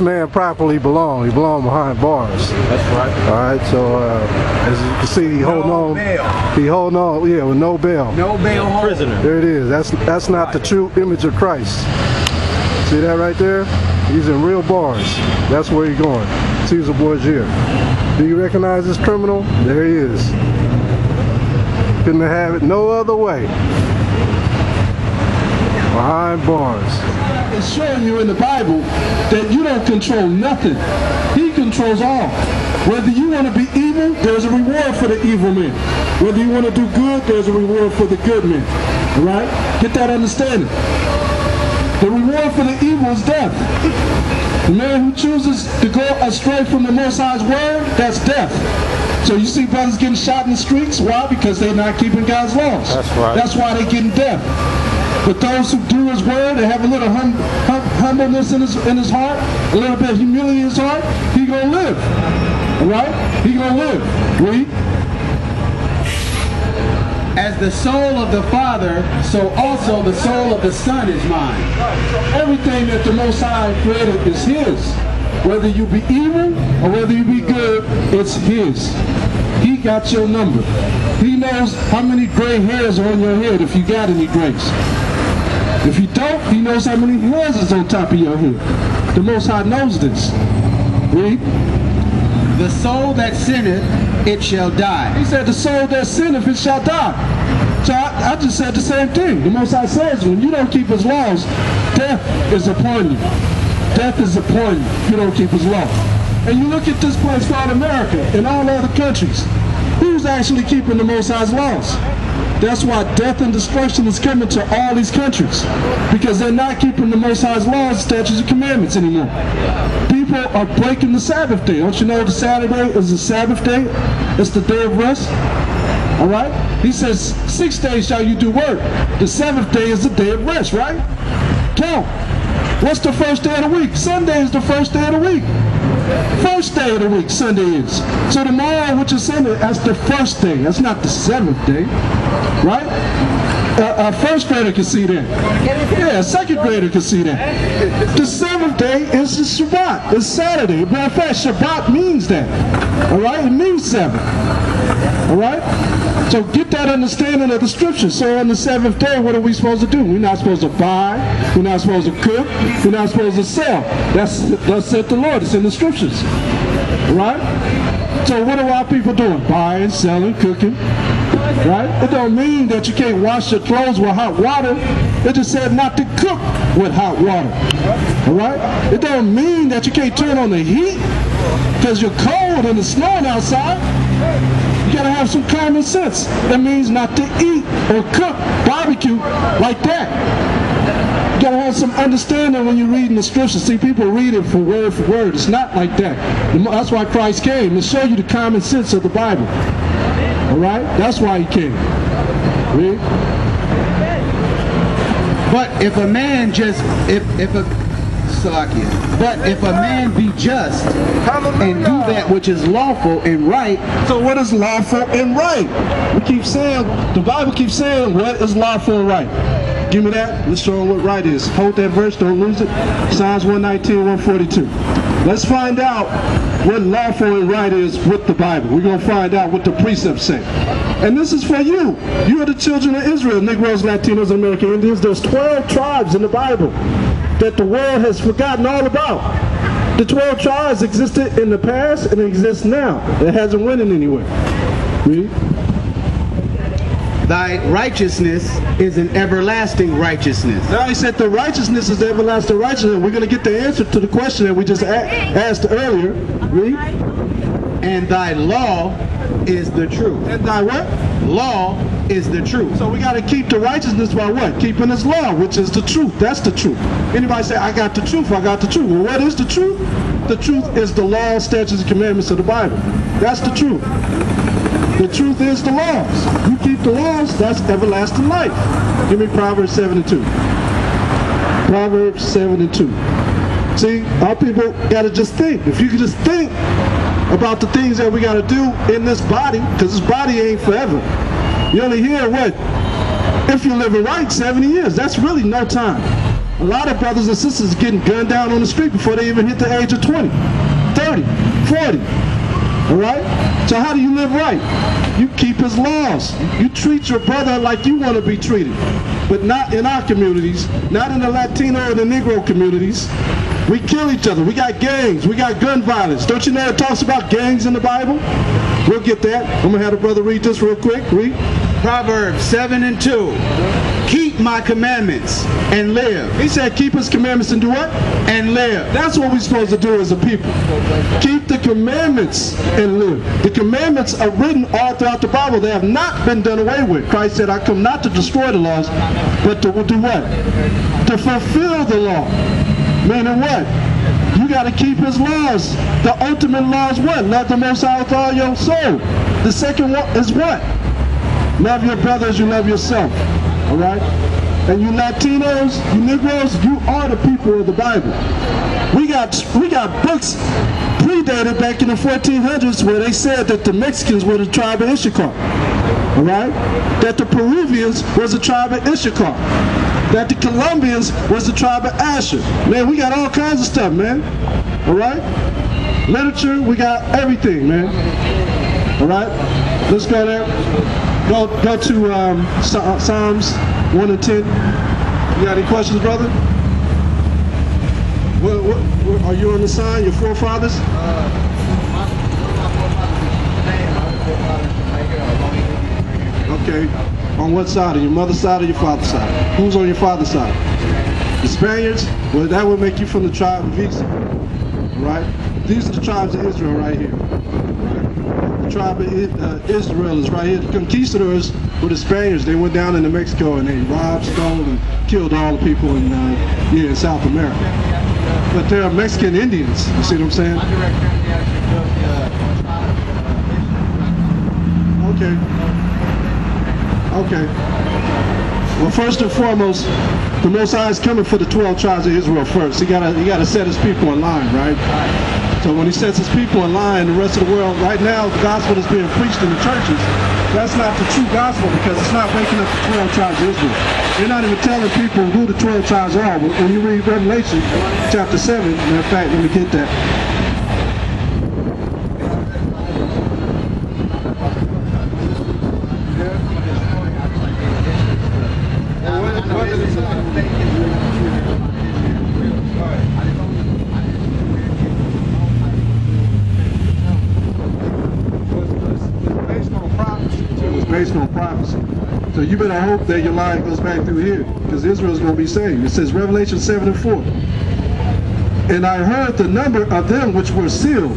where this man properly belong. He belong behind bars. That's right. All right, so uh, as you can see, he holding No on. bail. He holding on, yeah, with no bail. No bail hold. Prisoner. There it is. That's that's not the true image of Christ. See that right there? He's in real bars. That's where he's going. Caesar Borgia. Do you recognize this criminal? There he is. Couldn't have it no other way. Behind bars. It's showing you in the Bible that you don't control nothing. He controls all. Whether you want to be evil, there's a reward for the evil man. Whether you want to do good, there's a reward for the good man. All right? Get that understanding. The reward for the evil is death. The man who chooses to go astray from the Most High's word, that's death. So you see brothers getting shot in the streets. Why? Because they're not keeping God's laws. That's right. That's why they're getting death. But those who do his word and have a little hum, hum, humbleness in his, in his heart, a little bit of humility in his heart, he gonna live. Right? He gonna live. Read. As the soul of the Father, so also the soul of the Son is mine. Everything that the Most High created is his. Whether you be evil or whether you be good, it's his. He got your number. He knows how many gray hairs are on your head if you got any grays. If you don't, he knows how many hairs is on top of your head. The Most High knows this. Read. The soul that sinneth, it shall die. He said, the soul that sinneth, it shall die. So I, I just said the same thing. The Most High says, when you don't keep his laws, death is upon you. Death is upon you if you don't keep his law. And you look at this place called America and all other countries. Who's actually keeping the Most High's laws? That's why death and destruction is coming to all these countries. Because they're not keeping the Most High's laws, statutes, and commandments anymore. People are breaking the Sabbath day. Don't you know the Saturday is the Sabbath day? It's the day of rest. All right? He says, six days shall you do work. The seventh day is the day of rest, right? Count. What's the first day of the week? Sunday is the first day of the week. First day of the week, Sunday is. So tomorrow, which is Sunday, that's the first day. That's not the seventh day. Right? A, a first grader can see that. Yeah, a second grader can see that. The seventh day is the Shabbat. It's Saturday. Matter of fact, Shabbat means that. All right? It means seven. All right? So get that understanding of the scripture. So on the seventh day, what are we supposed to do? We're not supposed to buy. We're not supposed to cook. We're not supposed to sell. That's thus said the Lord. It's in the scriptures. Right? So what are our people doing? Buying, selling, cooking. Right? It don't mean that you can't wash your clothes with hot water. It just said not to cook with hot water. All right? It don't mean that you can't turn on the heat because you're cold and it's snowing outside. You gotta have some common sense. That means not to eat or cook barbecue like that. You gotta have some understanding when you're reading the scriptures. See, people read it for word for word. It's not like that. That's why Christ came to show you the common sense of the Bible. All right? That's why he came. Read. But if a man just, if, if a, but if a man be just and do that which is lawful and right, So what is lawful and right? We keep saying, the Bible keeps saying, what is lawful and right? Give me that. Let's show them what right is. Hold that verse, don't lose it. Psalms 119, 142. Let's find out what lawful and right is with the Bible. We're going to find out what the precepts say. And this is for you. You are the children of Israel, Negroes, Latinos, American Indians. There's 12 tribes in the Bible that the world has forgotten all about. The 12 tribes existed in the past and exist now. It hasn't went anywhere. Read. thy righteousness is an everlasting righteousness. Now he said the righteousness is the everlasting righteousness. We're going to get the answer to the question that we just asked earlier. Read. And thy law is the truth. And thy what? Law is the truth. So we got to keep the righteousness by what? Keeping his law, which is the truth. That's the truth. Anybody say, I got the truth, I got the truth. Well, what is the truth? The truth is the law, statutes, and commandments of the Bible. That's the truth. The truth is the laws. You keep the laws, that's everlasting life. Give me Proverbs 7 and 2. Proverbs 7 and 2. See, our people got to just think. If you could just think about the things that we got to do in this body, because this body ain't forever. You only hear what? If you're living right, 70 years. That's really no time. A lot of brothers and sisters getting gunned down on the street before they even hit the age of 20, 30, 40. All right? So how do you live right? You keep his laws. You treat your brother like you want to be treated. But not in our communities, not in the Latino or the Negro communities. We kill each other. We got gangs. We got gun violence. Don't you know it talks about gangs in the Bible? We'll get that. I'm going to have a brother read this real quick. Read. Proverbs 7 and 2. Keep my commandments and live. He said keep his commandments and do what? And live. That's what we're supposed to do as a people. Keep the commandments and live. The commandments are written all throughout the Bible. They have not been done away with. Christ said, I come not to destroy the laws, but to do what? To fulfill the law. Meaning what? You got to keep his laws. The ultimate law is what? Love the Most High with all your soul. The second one is what? Love your brothers, you love yourself. All right? And you Latinos, you Negroes, you are the people of the Bible. We got we got books predated back in the 1400s where they said that the Mexicans were the tribe of Issachar. All right? That the Peruvians was the tribe of Issachar. That the Colombians was the tribe of Asher. Man, we got all kinds of stuff, man. All right? Literature, we got everything, man. All right? Let's go there. Go go to um, Psalms 1 and 10. You got any questions, brother? What, what, what, are you on the sign, your forefathers? Okay. On what side? On your mother's side or your father's side? Who's on your father's side? The Spaniards? Well, that would make you from the tribe of Esau. Right? These are the tribes of Israel right here. The tribe of uh, Israel is right here. The conquistadors were the Spaniards. They went down into Mexico and they robbed, stole, and killed all the people in, uh, yeah, in South America. But they're Mexican Indians. You see what I'm saying? Okay. Okay. Well, first and foremost, the Most High is coming for the 12 tribes of Israel first. He gotta, he gotta set his people in line, right? So when he sets his people in line, the rest of the world, right now, the gospel is being preached in the churches. That's not the true gospel because it's not waking up the 12 tribes of Israel. They're not even telling people who the 12 tribes are. When you read Revelation chapter 7, matter of fact, let me get that. based on prophecy. So you better hope that your line goes back through here, because Israel's going to be saved. It says Revelation 7 and 4. And I heard the number of them which were sealed,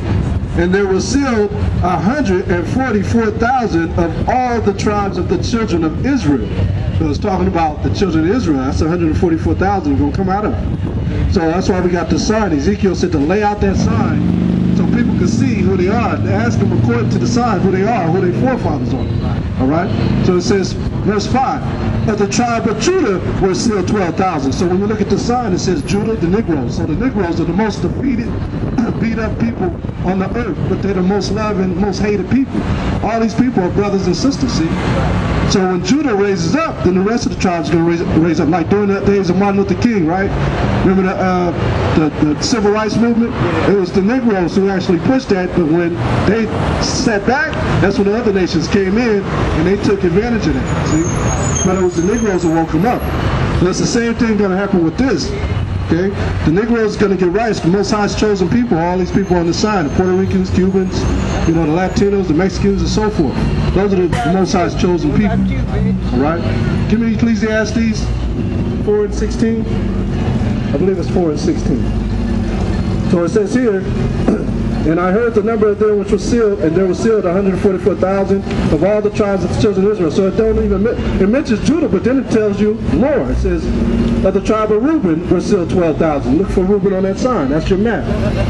and there were sealed 144,000 of all the tribes of the children of Israel. So it's talking about the children of Israel. That's 144,000 going to come out of it. So that's why we got the sign. Ezekiel said to lay out that sign so people can see who they are. Ask them according to the sign who they are, who their forefathers are. All right? So it says, verse 5, of the tribe of Judah were still 12,000. So when you look at the sign, it says Judah, the Negroes. So the Negroes are the most defeated, beat up people on the earth, but they're the most loved and most hated people. All these people are brothers and sisters, see? So when Judah raises up, then the rest of the tribes are going to raise, raise up. Like during the days of Martin Luther King, right? Remember the, uh, the, the civil rights movement? It was the Negroes who actually pushed that, but when they sat back, that's when the other nations came in and they took advantage of that. See? But it was the Negroes who woke them up. It's the same thing going to happen with this. Okay? The Negroes is going to get rights. The Most High's chosen people, all these people on the side, the Puerto Ricans, Cubans, you know, the Latinos, the Mexicans, and so forth. Those are the Most High's chosen people. All right? Give me Ecclesiastes 4 and 16. I believe it's 4 and 16. So it says here, And I heard the number of them which was sealed, and there was sealed 144,000 of all the tribes of the children of Israel. So it don't even it mentions Judah, but then it tells you more. It says of the tribe of Reuben were sealed 12,000. Look for Reuben on that sign. That's your map.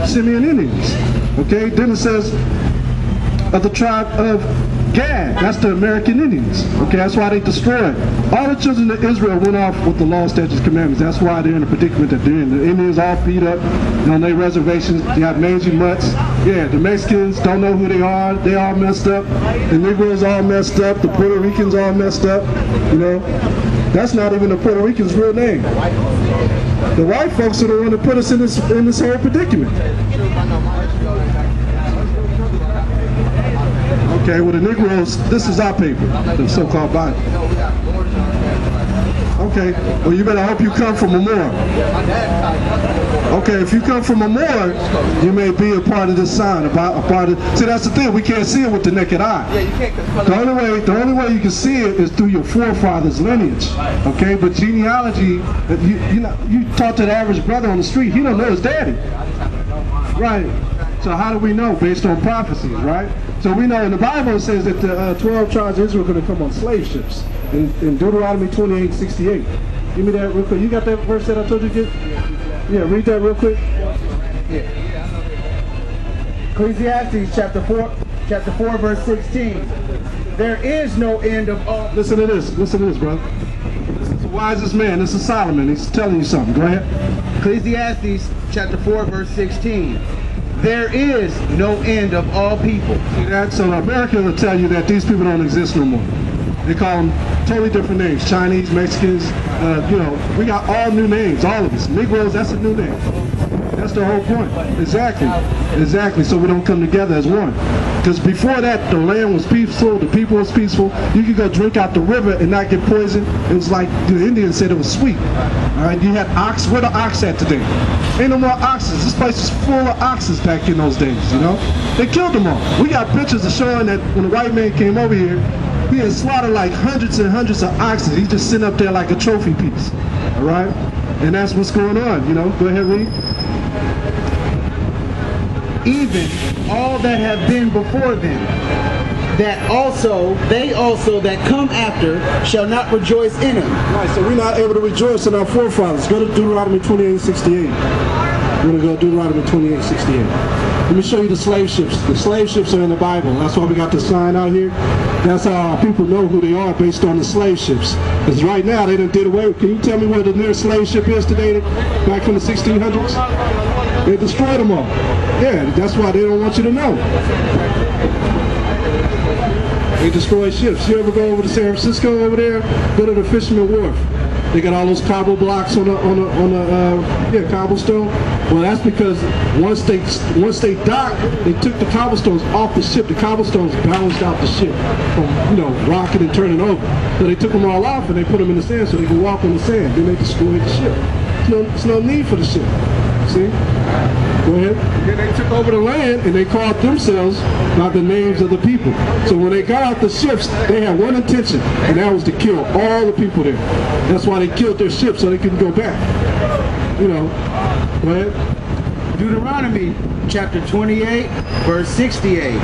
Seminole Indians. Okay. Then it says of the tribe of Gad. That's the American Indians. Okay, that's why they destroyed. All the children of Israel went off with the law, statutes, commandments. That's why they're in the predicament that they're in. The Indians all beat up on their reservations. You got mangy mutts. Yeah, the Mexicans don't know who they are. They all messed up. The Negroes all messed up. The Puerto Ricans all messed up. You know, that's not even the Puerto Rican's real name. The white folks are the one that put us in this in this whole predicament. Okay, well the Negroes, this is our paper, the so-called Bible. Okay, well you better hope you come from a Moor. Okay, if you come from a Moor, you may be a part of this sign, about a part of. See, that's the thing. We can't see it with the naked eye. Yeah, you can't. The only way, the only way you can see it is through your forefathers' lineage. Okay, but genealogy, you you know, you talk to the average brother on the street, he don't know his daddy. Right. So how do we know? Based on prophecies, right? So we know in the Bible it says that the uh, 12 tribes of Israel are going to come on slave ships in, in Deuteronomy 28, 68. Give me that real quick. You got that verse that I told you to get? Yeah, read that real quick. Yeah. Ecclesiastes chapter 4, chapter 4, verse 16. There is no end of all. Listen to this. Listen to this, brother. This is the wisest man. This is Solomon. He's telling you something. Go ahead. Ecclesiastes chapter 4, verse 16. There is no end of all people. See that? So America will tell you that these people don't exist no more. They call them totally different names. Chinese, Mexicans, uh, you know, we got all new names, all of us. Negroes, that's a new name. That's the whole point. Exactly. Exactly. So we don't come together as one. Because before that, the land was peaceful, the people was peaceful. You could go drink out the river and not get poisoned. It was like the Indians said it was sweet. All right. You had ox. Where the ox at today? Ain't no more oxes. This place is full of oxes back in those days. You know, they killed them all. We got pictures of showing that when the white man came over here, he had slaughtered like hundreds and hundreds of oxes. He's just sitting up there like a trophy piece. All right. And that's what's going on. You know. Go ahead, read. Even all that have been before them, that also they also that come after shall not rejoice in him. Right, so we're not able to rejoice in our forefathers. Go to Deuteronomy 28, 68. We're going to go to Deuteronomy 28, 68. Let me show you the slave ships. The slave ships are in the Bible. That's why we got the sign out here. That's how our people know who they are based on the slave ships. Because right now they done did away. Can you tell me where the nearest slave ship is today? Back from the 1600s? They destroyed them all. Yeah, that's why they don't want you to know. They destroy ships. You ever go over to San Francisco over there? Go to the Fisherman Wharf. They got all those cobble blocks on the on the on the uh, yeah cobblestone. Well, that's because once they once they docked, they took the cobblestones off the ship. The cobblestones balanced out the ship from you know rocking and turning over. So they took them all off and they put them in the sand so they could walk on the sand. Then they destroyed the ship. There's no, there's no need for the ship. See? Go ahead. Then they took over the land and they called themselves by the names of the people. So when they got out the ships, they had one intention, and that was to kill all the people there. That's why they killed their ships so they couldn't go back. You know. Go ahead. Deuteronomy chapter 28, verse 68.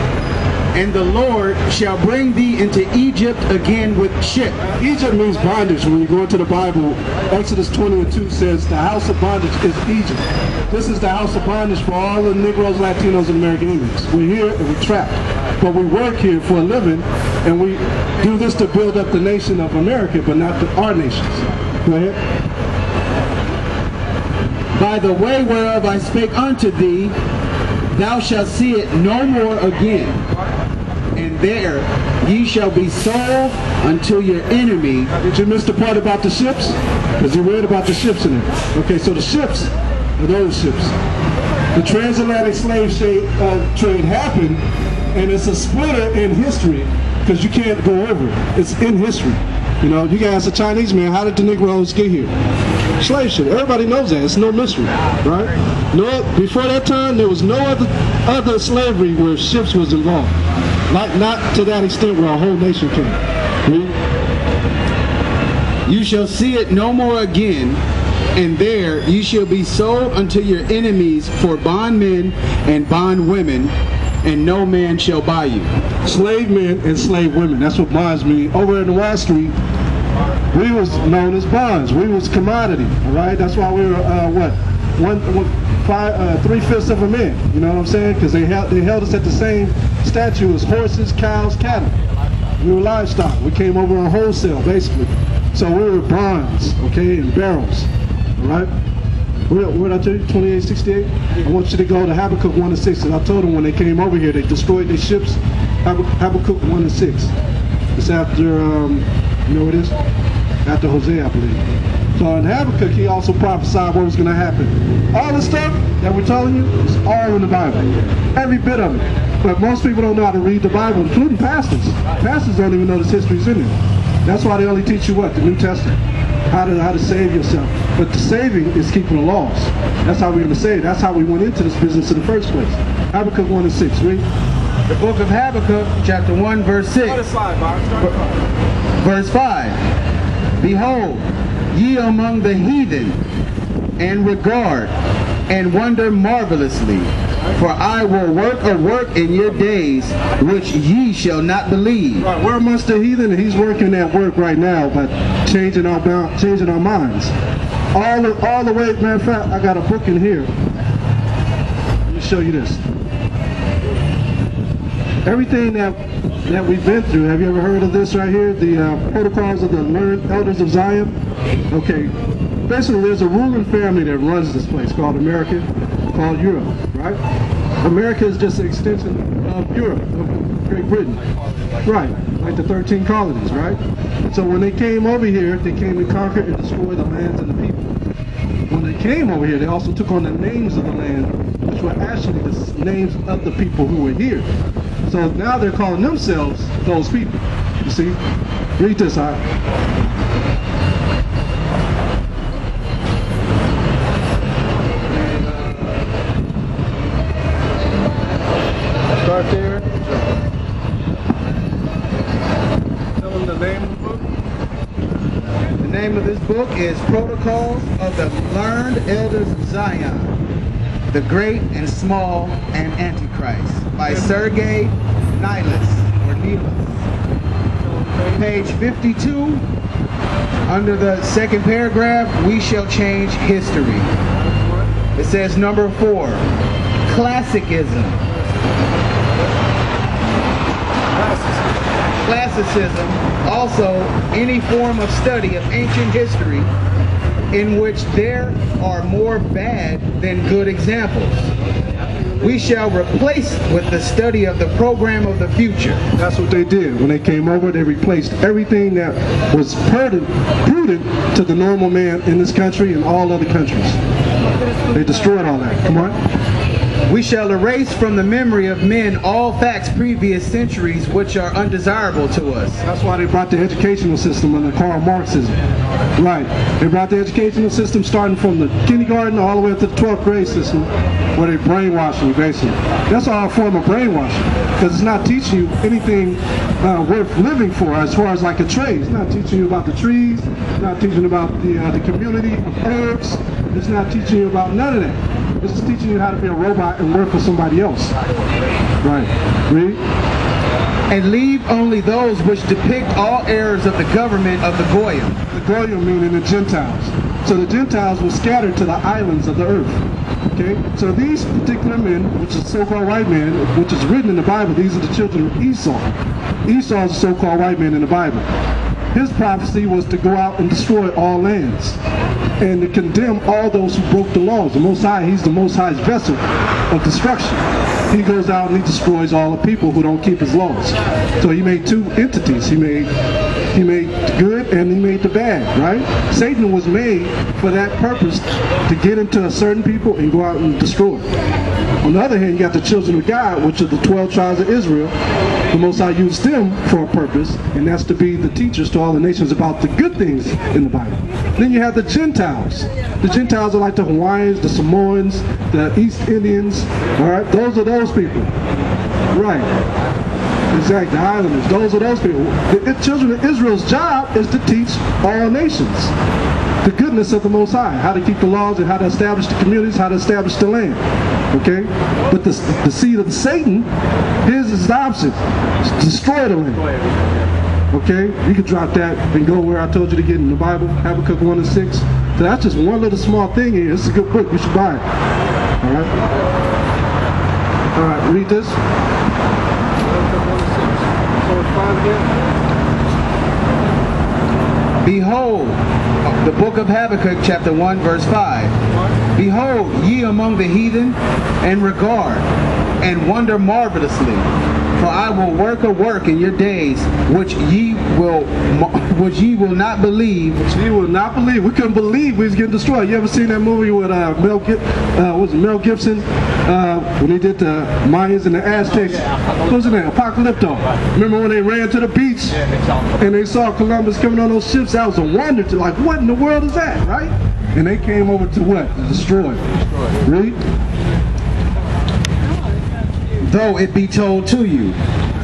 And the Lord shall bring thee into Egypt again with ship. Egypt means bondage. When you go into the Bible, Exodus 20 and 2 says the house of bondage is Egypt. This is the house of bondage for all the Negroes, Latinos, and American Indians. We're here and we're trapped. But we work here for a living, and we do this to build up the nation of America, but not the, our nations. Go ahead. By the way whereof I spake unto thee, thou shalt see it no more again. And there ye shall be sold unto your enemy. Did you miss the part about the ships? Because you read about the ships in there. Okay, so the ships are those ships. The transatlantic slave trade, uh, trade happened, and it's a splitter in history because you can't go over it. It's in history. You know, you guys a Chinese man. How did the Negroes get here? Slave ship. Everybody knows that. It's no mystery, right? No, before that time, there was no other other slavery where ships was involved. Not not to that extent where a whole nation came. Read. You shall see it no more again, and there you shall be sold unto your enemies for bondmen and bondwomen, and no man shall buy you. slave men and slave women. That's what bonds mean. Over in Wall Street, we was known as bonds. We was commodity. All right. That's why we were uh, what one, one five, uh, three fifths of a man. You know what I'm saying? Because they held they held us at the same statue as horses, cows, cattle. We were livestock. We came over on wholesale, basically. So we were bonds, okay, and barrels. All right. Where, did I tell you? 2868? I want you to go to Habakkuk 1 and 6. And I told them when they came over here, they destroyed their ships. Habakkuk 1 and 6. It's after, um, you know what it is? after Hosea, I believe. So in Habakkuk, he also prophesied what was going to happen. All the stuff that we're telling you is all in the Bible. Every bit of it. But most people don't know how to read the Bible, including pastors. Pastors don't even know this history's in there. That's why they only teach you what? The New Testament. How to, how to save yourself. But the saving is keeping the laws. That's how we're going to save. That's how we went into this business in the first place. Habakkuk 1 and 6. Read. The book of Habakkuk, chapter 1, verse 6. Verse 5. Behold, ye among the heathen, and regard, and wonder marvelously. For I will work a work in your days, which ye shall not believe. Right, we're amongst the heathen, and he's working that work right now by changing our changing our minds. All the, all the way, matter of fact, I got a book in here. Let me show you this. Everything that that we've been through. Have you ever heard of this right here? The uh, protocols of the learned elders of Zion. Okay, basically, there's a ruling family that runs this place called America, called Europe, right? America is just an extension of Europe, of Great Britain, right? Like the 13 colonies, right? So when they came over here, they came and conquered and destroyed the lands and the people. When they came over here, they also took on the names of the land, which were actually the names of the people who were here. So now they're calling themselves those people. You see? Read this out. Start there. Tell them the name of the book. The name of this book is Protocols of the Learned Elders of Zion, The Great and Small and Antichrist by Sergei Nilus or Nilus. Page 52, under the second paragraph, we shall change history. It says number four, classicism. Classicism, also any form of study of ancient history in which there are more bad than good examples. We shall replace with the study of the program of the future. That's what they did. When they came over, they replaced everything that was prudent, prudent to the normal man in this country and all other countries. They destroyed all that. Come on. We shall erase from the memory of men all facts previous centuries which are undesirable to us. That's why they brought the educational system under Karl Marxism. Right. They brought the educational system starting from the kindergarten all the way up to the 12th grade system where they brainwash you, basically. That's all a form of brainwashing because it's not teaching you anything uh, worth living for as far as like a trade. It's not teaching you about the trees, not teaching about the, uh, the community of herbs, it's not teaching you about none of that. It's just teaching you how to be a robot and work for somebody else. Right. Read. And leave only those which depict all errors of the government of the Goyim. The Goyim meaning the Gentiles. So the Gentiles were scattered to the islands of the earth. Okay? So these particular men, which is so-called white men, which is written in the Bible, these are the children of Esau. Esau is a so-called white man in the Bible. His prophecy was to go out and destroy all lands and to condemn all those who broke the laws. The Most High, He's the Most High's vessel of destruction. He goes out and He destroys all the people who don't keep His laws. So He made two entities. He made He made good and He made the bad, right? Satan was made for that purpose to get into a certain people and go out and destroy. On the other hand, you got the children of God, which are the 12 tribes of Israel. The Most High used them for a purpose, and that's to be the teachers to all the nations about the good things in the Bible. Then you have the Gentiles. The Gentiles are like the Hawaiians, the Samoans, the East Indians. All right, those are those people. Right. Exactly, the islanders. Those are those people. The children of Israel's job is to teach all nations the goodness of the Most High, how to keep the laws and how to establish the communities, how to establish the land. Okay? But the, the seed of Satan, his is the opposite. Destroy the land. Okay? You can drop that and go where I told you to get in the Bible, Habakkuk 1 and 6. So that's just one little small thing here. It's a good book. You should buy it. All right? All right, read this. Habakkuk 1 and 6. So it's 5 again. Behold, the book of Habakkuk, chapter 1, verse 5. Behold, ye among the heathen, and regard, and wonder marvelously. For I will work a work in your days which ye will which ye will not believe. She will not believe. We couldn't believe we was getting destroyed. You ever seen that movie with uh, Mel, uh, was Mel Gibson uh, when he did the Mayans and the Aztecs? What was it? Apocalypto. Remember when they ran to the beach and they saw Columbus coming on those ships? That was a wonder to like, what in the world is that, right? And they came over to what? To destroy. Read. Though it be told to you,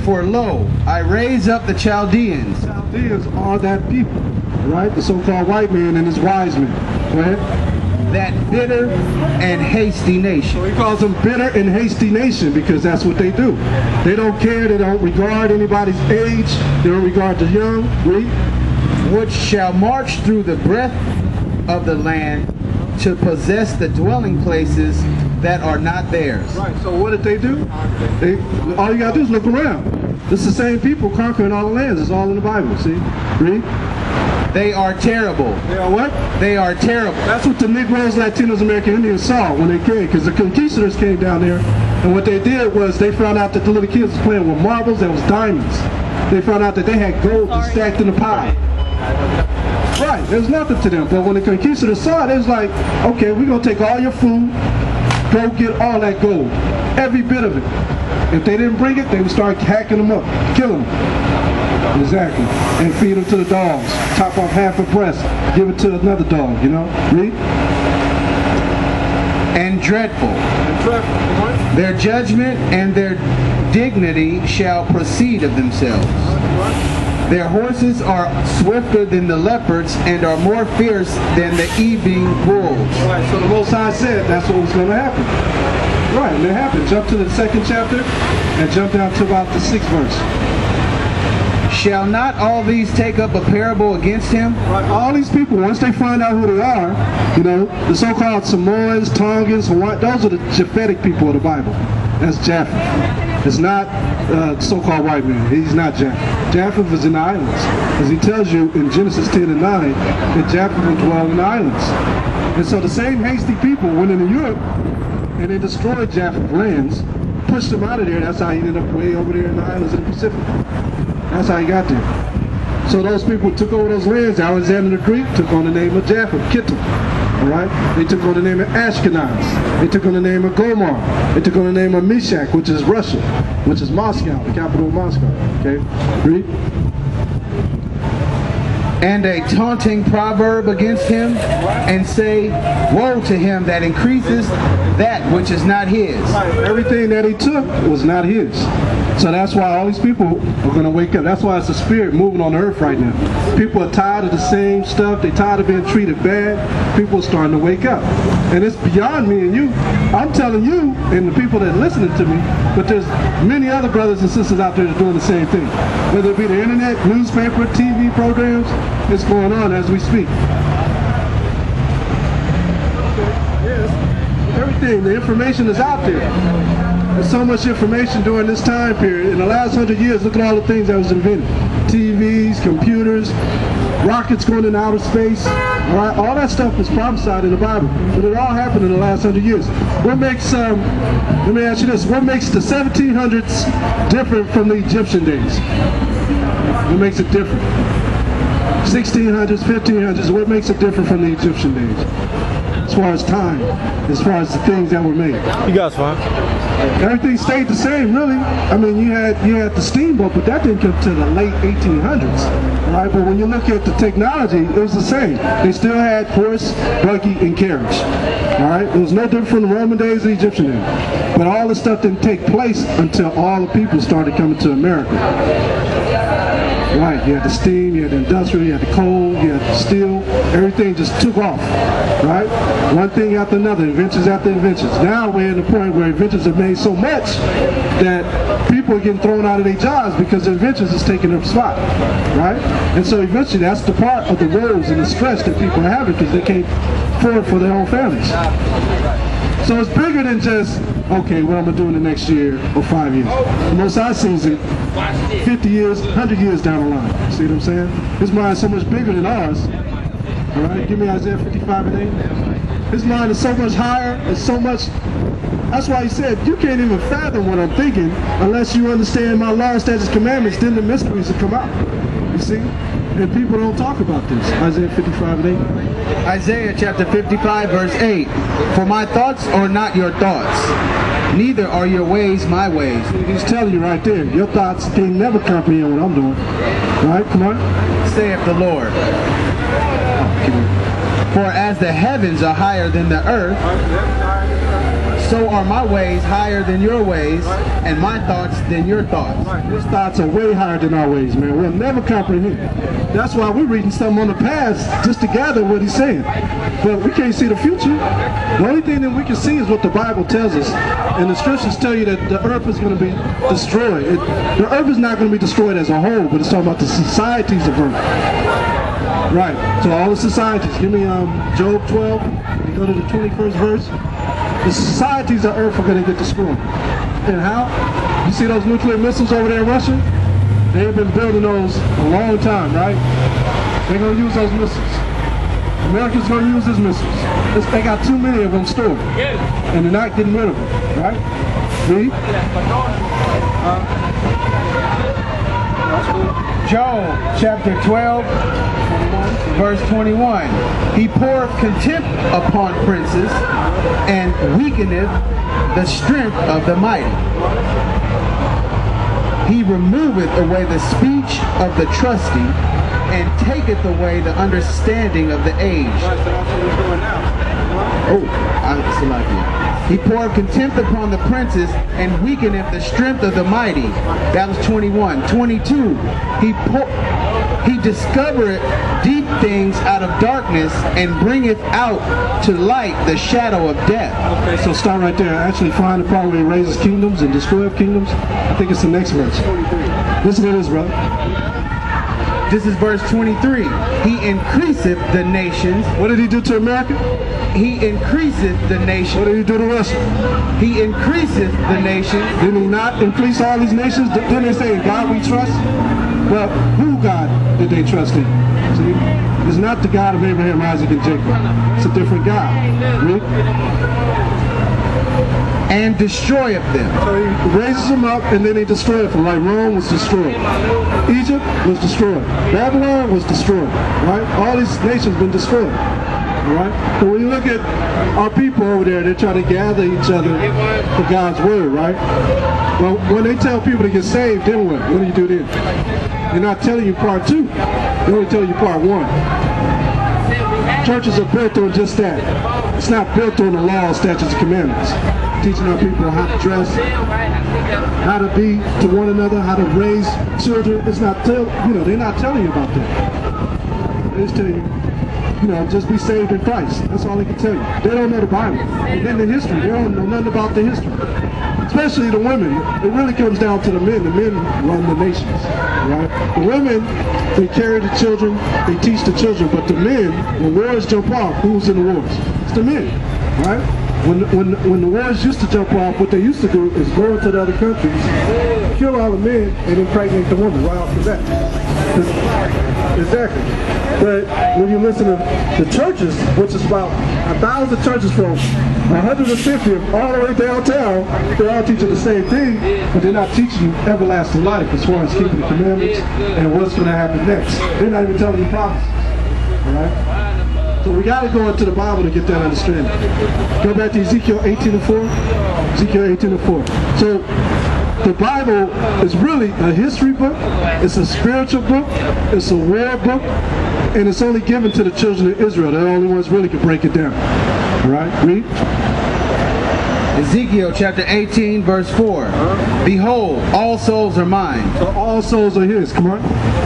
for lo, I raise up the Chaldeans Chaldeans are that people, right? The so-called white man and his wise men. Go ahead. that bitter and hasty nation. He calls them bitter and hasty nation because that's what they do. They don't care. They don't regard anybody's age. They don't regard the young. Read. which shall march through the breadth of the land to possess the dwelling places that are not theirs. Right. So what did they do? They all you gotta do is look around. It's the same people conquering all the lands. It's all in the Bible. See? Read. They are terrible. They are what? They are terrible. That's what the Negroes, Latinos, American Indians saw when they came, because the conquistadors came down there, and what they did was they found out that the little kids was playing with marbles and was diamonds. They found out that they had gold just stacked in a pile. Right, there's nothing to them. But when the conquistadors saw it, it was like, okay, we're gonna take all your food, go get all that gold, every bit of it. If they didn't bring it, they would start hacking them up, killing them. Exactly. And feed them to the dogs. Top off half a breast, give it to another dog, you know? Read. and dreadful. Their judgment and their dignity shall proceed of themselves. Their horses are swifter than the leopards and are more fierce than the evening wolves. Right, so the Most High said that's what was going to happen. Right, and it happened. Jump to the second chapter and jump down to about the sixth verse. Shall not all these take up a parable against him? Right, all these people, once they find out who they are, you know, the so-called Samoans, Tongans, Hawaii, those are the Japhetic people of the Bible. That's Japheth. It's not uh, so-called white man. He's not Japheth. Japheth is in the islands. As he tells you in Genesis 10 and 9, that Japheth would dwell in the islands. And so the same hasty people went into Europe and they destroyed Japheth lands, pushed them out of there. That's how he ended up way over there in the islands of the Pacific. That's how he got there. So those people took over those lands. Alexander the Greek took on the name of Japheth, Kittim. All right? They took on the name of Ashkenaz. They took on the name of Gomer. They took on the name of Meshech, which is Russia, which is Moscow, the capital of Moscow. Okay? Read. And a taunting proverb against him, and say, Woe to him that increases that which is not his. Everything that he took was not his. So that's why all these people are going to wake up. That's why it's the spirit moving on the earth right now. People are tired of the same stuff. They're tired of being treated bad. People are starting to wake up. And it's beyond me and you. I'm telling you and the people that are listening to me, but there's many other brothers and sisters out there that are doing the same thing. Whether it be the internet, newspaper, TV programs, it's going on as we speak. Everything, the information is out there. There's so much information during this time period. In the last hundred years, look at all the things that was invented. TVs, computers, rockets going into outer space. All right, all that stuff is prophesied in the Bible, but it all happened in the last hundred years. What makes, um, let me ask you this, what makes the 1700s different from the Egyptian days? What makes it different? 1600s, 1500s, what makes it different from the Egyptian days? As far as time, as far as the things that were made. You guys fine? Everything stayed the same, really. I mean, you had you had the steamboat, but that didn't come to the late 1800s, right? But when you look at the technology, it was the same. They still had horse, buggy, and carriage, all right? It was no different from the Roman days or Egyptian days. But all this stuff didn't take place until all the people started coming to America. Right, you had the steam, you had the industrial, you had the coal, you had the steel, everything just took off, right? One thing after another, inventions after inventions. Now we're in the point where inventions have made so much that people are getting thrown out of their jobs because the inventions is taking their spot, right? And so eventually that's the part of the woes and the stress that people are having because they can't afford for their own families. So it's bigger than just, okay, what I'm gonna do in the next year or five years. Most High sees it 50 years, 100 years down the line. See what I'm saying? His mind is so much bigger than ours. All right, give me Isaiah 55 and 8. His mind is so much higher, it's so much That's why he said, you can't even fathom what I'm thinking unless you understand my law, statutes, commandments, then the mysteries will come out. You see? And people don't talk about this. Isaiah 55 and 8. Isaiah chapter 55 verse 8. For my thoughts are not your thoughts, neither are your ways my ways. He's telling you right there, your thoughts can never comprehend what I'm doing. Right? Come on. saith the Lord. Oh, For as the heavens are higher than the earth, so are my ways higher than your ways, and my thoughts than your thoughts. His thoughts are way higher than our ways, man. We'll never comprehend. That's why we're reading something on the past just to gather what he's saying. But we can't see the future. The only thing that we can see is what the Bible tells us. And the scriptures tell you that the earth is going to be destroyed. It, the earth is not going to be destroyed as a whole, but it's talking about the societies of earth. Right. So all the societies. Give me um, Job 12. We go to the 21st verse. The societies of earth are going to get destroyed. And how? You see those nuclear missiles over there in Russia? They've been building those a long time, right? They're going to use those missiles. America's going to use these missiles. It's, they got too many of them stored. And they're not getting rid of them, right? Read. Job chapter 12, verse 21. He poureth contempt upon princes, and weakeneth the strength of the mighty. He removeth away the speech of the trusty, and taketh away the understanding of the aged. Oh, I- Salakia. He poured contempt upon the princes and weakeneth the strength of the mighty. That was 21. 22. He he discovereth deep things out of darkness and bringeth out to light the shadow of death. Okay, so start right there. Actually find the part where he raises kingdoms and destroys kingdoms. I think it's the next verse. Listen to this, brother. This is verse 23. He increaseth the nations. What did he do to America? He increaseth the nations. What did he do to Russia? He increaseth the nations. Did he not increase all these nations? Didn't they say, God we trust? Well, who God did they trust in? It's not the God of Abraham, Isaac, and Jacob. It's a different God. Read. and destroyeth them. So he raises them up and then he destroys them, like Rome was destroyed. Egypt was destroyed. Babylon was destroyed. Right? All these nations been destroyed. Right? So when you look at our people over there, they're trying to gather each other for God's word, right? Well, when they tell people to get saved, then what? What do you do then? They're not telling you part two. They only tell you part one. Churches are built on just that. It's not built on the law, statutes, and commandments. Teaching our people how to dress, how to be to one another, how to raise children. It's not tell you know they're not telling you about that. They just tell you, you know, just be saved in Christ. That's all they can tell you. They don't know the Bible. And the history, they don't know nothing about the history. Especially the women. It really comes down to the men. The men run the nations, right? The women, they carry the children, they teach the children. But the men, when wars jump off, who's in the wars? It's the men, right? When, when, when the wars used to jump off, what they used to do is go into the other countries, kill all the men, and impregnate the woman right off the bat. Exactly. But when you listen to the churches, which is about a thousand churches from 150 all the way downtown, they're all teaching the same thing, but they're not teaching you everlasting life as far as keeping the commandments and what's going to happen next. They're not even telling you prophecies. All right? So we got to go into the Bible to get that understanding. Go back to Ezekiel 18 and 4. Ezekiel 18 and 4. So the Bible is really a history book. It's a spiritual book. It's a war book. And it's only given to the children of Israel. They're the only ones really can break it down. All right? Read. Ezekiel chapter 18, verse 4. Behold, all souls are mine. So all souls are his. Come on.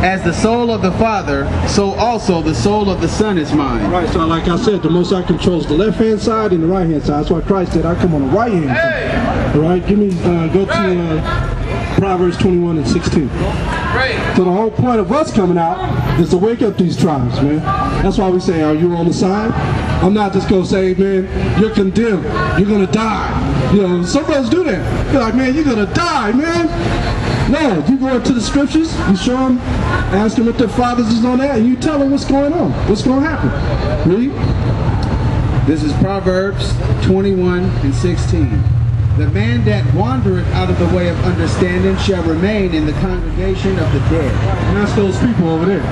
As the soul of the Father, so also the soul of the Son is mine. Right, so like I said, the Most High controls the left hand side and the right hand side. That's why Christ said, I come on the right hand side. All right, give me, uh, go to uh, Proverbs 21 and 16. So the whole point of us coming out is to wake up these tribes, man. That's why we say, are you on the side? I'm not just going to say, man, you're condemned. You're going to die. You know, some brothers do that. They're like, man, you're going to die, man. No, you go into the scriptures, you show them, ask them what their fathers is on that, and you tell them what's going on, what's going to happen. Read. This is Proverbs 21 and 16. The man that wandereth out of the way of understanding shall remain in the congregation of the dead. And that's those people over there.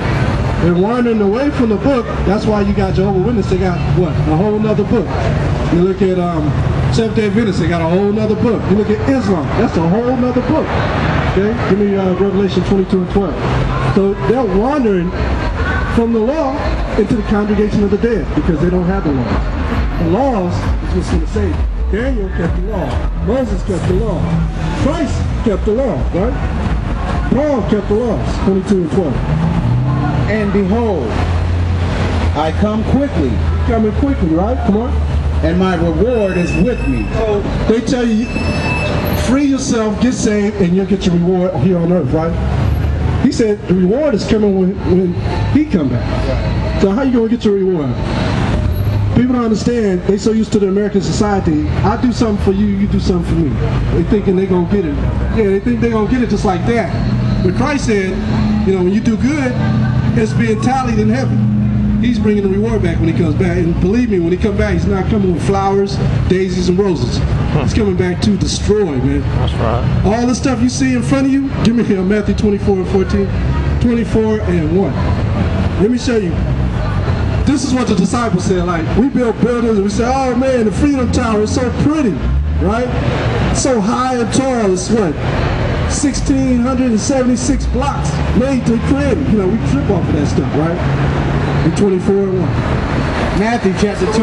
They're wandering away from the book. That's why you got Jehovah Witness. They got what? A whole nother book. You look at um, Seventh Day Adventists. They got a whole nother book. You look at Islam. That's a whole nother book. Okay, give me uh, Revelation 22 and 12. So they're wandering from the law into the congregation of the dead because they don't have the law. The laws is what's going to save them. Daniel kept the law. Moses kept the law. Christ kept the law, right? Paul kept the laws, 22 and 12. And behold, I come quickly, Coming quickly, right? Come on. and my reward is with me. So they tell you, free yourself, get saved, and you'll get your reward here on earth, right? He said the reward is coming when, when he come back. So how you gonna get your reward? People don't understand. They so used to the American society. I do something for you, you do something for me. They thinking they gonna get it. Yeah, they think they gonna get it just like that. But Christ said, you know, when you do good, it's being tallied in heaven. He's bringing the reward back when he comes back. And believe me, when he comes back, he's not coming with flowers, daisies, and roses. He's coming back to destroy, man. That's right. All the stuff you see in front of you, give me here Matthew 24 and 14. 24 and 1. Let me show you. This is what the disciples said. Like, we built buildings and we say, oh man, the Freedom Tower is so pretty, right? So high and tall. It's what? 1,676 blocks made to create. You know, we trip off of that stuff, right? In 24 and 1. Matthew chapter 2.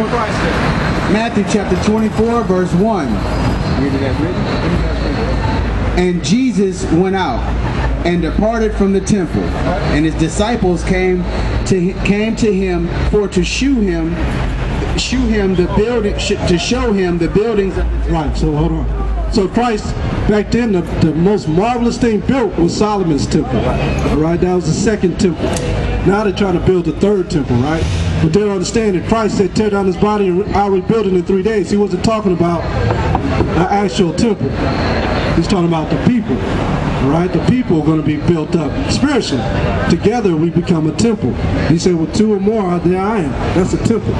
Matthew chapter 24, verse 1. Read it as. And Jesus went out and departed from the temple, and his disciples came to came to him for to shew him shew him the building to show him the buildings Right, so hold on. So Christ, back then, the, the most marvelous thing built was Solomon's temple. All right, that was the second temple. Now they're trying to build the third temple, right? But they don't understand that Christ said, tear down his body and I'll rebuild it in three days. He wasn't talking about an actual temple. He's talking about the people. right? the people are going to be built up spiritually. Together we become a temple. He said, "With two or more, there I am." That's a temple.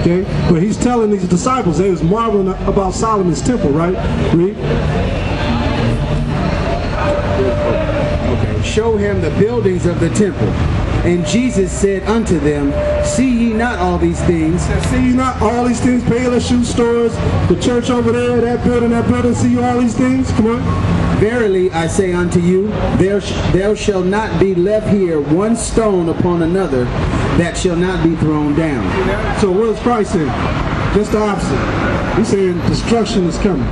Okay, but he's telling these disciples they was marveling about Solomon's temple, right? Read. Okay, show him the buildings of the temple. And Jesus said unto them, See ye not all these things? See you not all these things, Payless shoe stores, the church over there, that building, that building. See you all these things? Come on. Verily I say unto you, there, sh- there shall not be left here one stone upon another that shall not be thrown down. So what is Christ saying? Just the opposite. He's saying destruction is coming.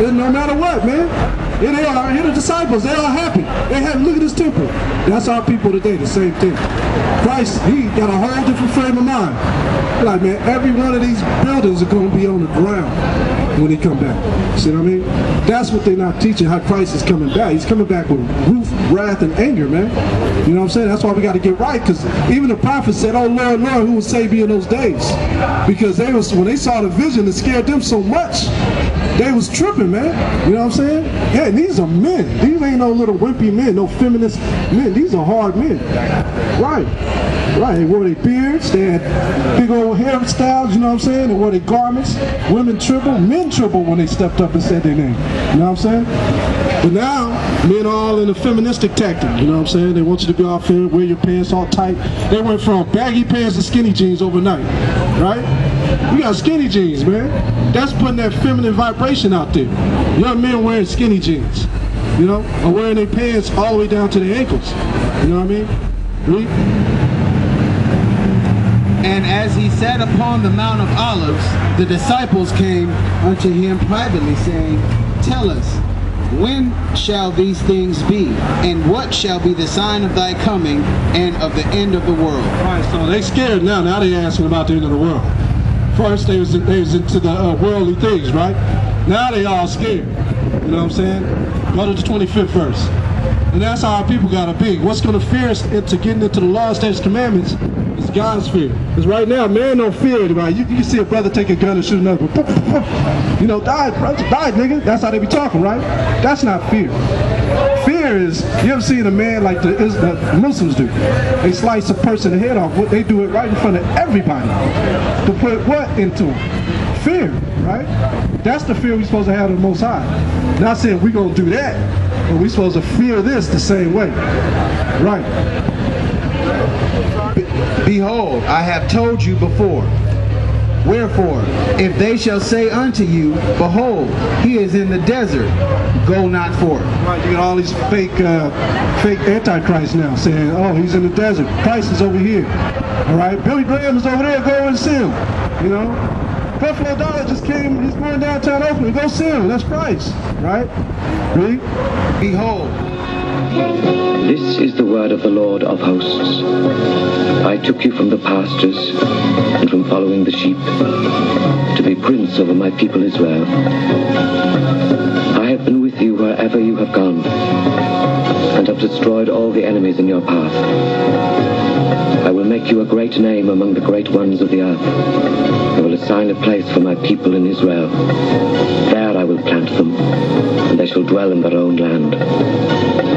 No matter what, man. Here they are, here the disciples, they are happy. They have, Look at this temple. That's our people today, the same thing. Christ, he got a whole different frame of mind. Like, man, every one of these buildings are going to be on the ground when he come back. See what I mean? That's what they're not teaching, how Christ is coming back. He's coming back with ruth, wrath, and anger, man. You know what I'm saying? That's why we got to get right, because even the prophets said, oh, Lord, Lord, who will save me in those days? Because they was when they saw the vision, it scared them so much. They was tripping, man. You know what I'm saying? Yeah, these are men. These ain't no little wimpy men, no feminist men. These are hard men. Right. Right. They wore their beards. They had big old hairstyles, you know what I'm saying? They wore their garments. Women triple. Men triple when they stepped up and said their name. You know what I'm saying? But now, men are all in a feministic tactic. You know what I'm saying? They want you to be out there, wear your pants all tight. They went from baggy pants to skinny jeans overnight. Right? We got skinny jeans, man. That's putting that feminine vibration out there. Young men wearing skinny jeans, you know, or wearing their pants all the way down to their ankles. You know what I mean? Read. And as he sat upon the Mount of Olives, the disciples came unto him privately, saying, Tell us, when shall these things be? And what shall be the sign of thy coming and of the end of the world? Right, so they scared now. Now they asking about the end of the world. First they was they was into the uh, worldly things, right? Now they all scared. You know what I'm saying? Go to the 25th verse. And that's how our people gotta be. What's gonna fear us into getting into the law, statutes, commandments is God's fear. Because right now, man don't fear anybody. You, you can see a brother take a gun and shoot another. You know, die, brother, die, nigga. That's how they be talking, right? That's not fear. Fear is, you ever seen a man like the, is, the Muslims do? They slice a person head off. What They do it right in front of everybody. To put what into him? fear, right? That's the fear we're supposed to have the Most High. Not saying we're going to do that, but we're supposed to fear this the same way. Right. Behold, I have told you before. Wherefore, if they shall say unto you, Behold, he is in the desert, go not forth. Right, you got all these fake, uh, fake antichrists now saying, "Oh, he's in the desert. Christ is over here." All right, Billy Graham is over there. Go and see him. You know, Creflo Dollar just came. He's going downtown Oakland. Go see him. That's Christ, right? Really? Behold, This is the word of the Lord of hosts. I took you from the pastures and from following the sheep to be prince over my people Israel. I have been with you wherever you have gone and have destroyed all the enemies in your path. I will make you a great name among the great ones of the earth. I will assign a place for my people in Israel. There I will plant them, and they shall dwell in their own land.